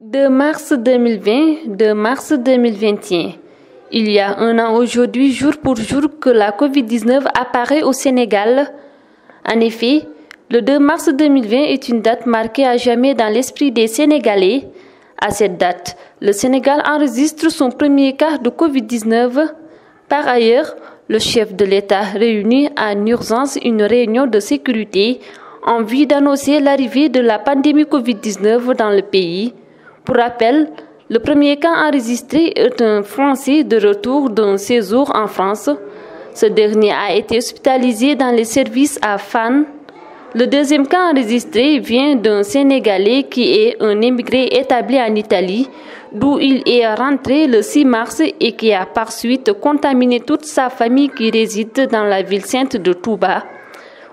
De mars 2020, de mars 2021. Il y a un an aujourd'hui, jour pour jour, que la COVID-19 apparaît au Sénégal. En effet, le 2 mars 2020 est une date marquée à jamais dans l'esprit des Sénégalais. À cette date, le Sénégal enregistre son premier cas de COVID-19. Par ailleurs, le chef de l'État réunit en urgence une réunion de sécurité en vue d'annoncer l'arrivée de la pandémie COVID-19 dans le pays. Pour rappel, le premier cas enregistré est un Français de retour d'un séjour en France. Ce dernier a été hospitalisé dans les services à Fan. Le deuxième cas enregistré vient d'un Sénégalais qui est un émigré établi en Italie, d'où il est rentré le 6 mars et qui a par suite contaminé toute sa famille qui réside dans la ville sainte de Touba.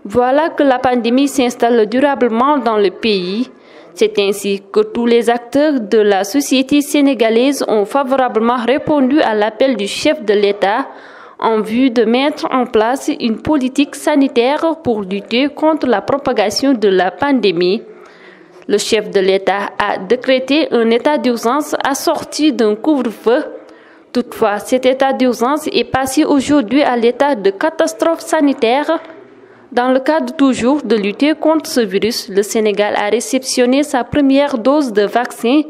Voilà que la pandémie s'installe durablement dans le pays. C'est ainsi que tous les acteurs de la société sénégalaise ont favorablement répondu à l'appel du chef de l'État en vue de mettre en place une politique sanitaire pour lutter contre la propagation de la pandémie. Le chef de l'État a décrété un état d'urgence assorti d'un couvre-feu. Toutefois, cet état d'urgence est passé aujourd'hui à l'état de catastrophe sanitaire dans le cadre toujours de lutter contre ce virus, le Sénégal a réceptionné sa première dose de vaccin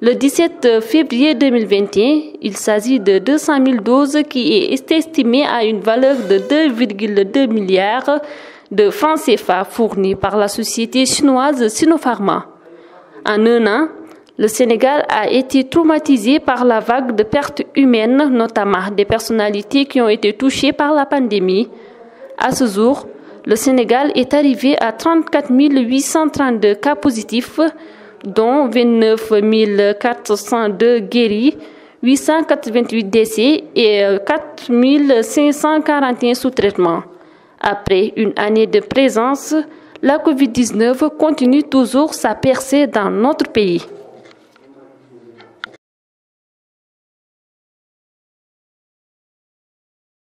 le 17 février 2021. Il s'agit de 200 000 doses qui est estimée à une valeur de 2,2 milliards de francs CFA fournis par la société chinoise Sinopharma. En un an, le Sénégal a été traumatisé par la vague de pertes humaines, notamment des personnalités qui ont été touchées par la pandémie. À ce jour, le Sénégal est arrivé à 34 832 cas positifs, dont 29 402 guéris, 888 décès et 4 541 sous traitement. Après une année de présence, la COVID-19 continue toujours sa percée dans notre pays.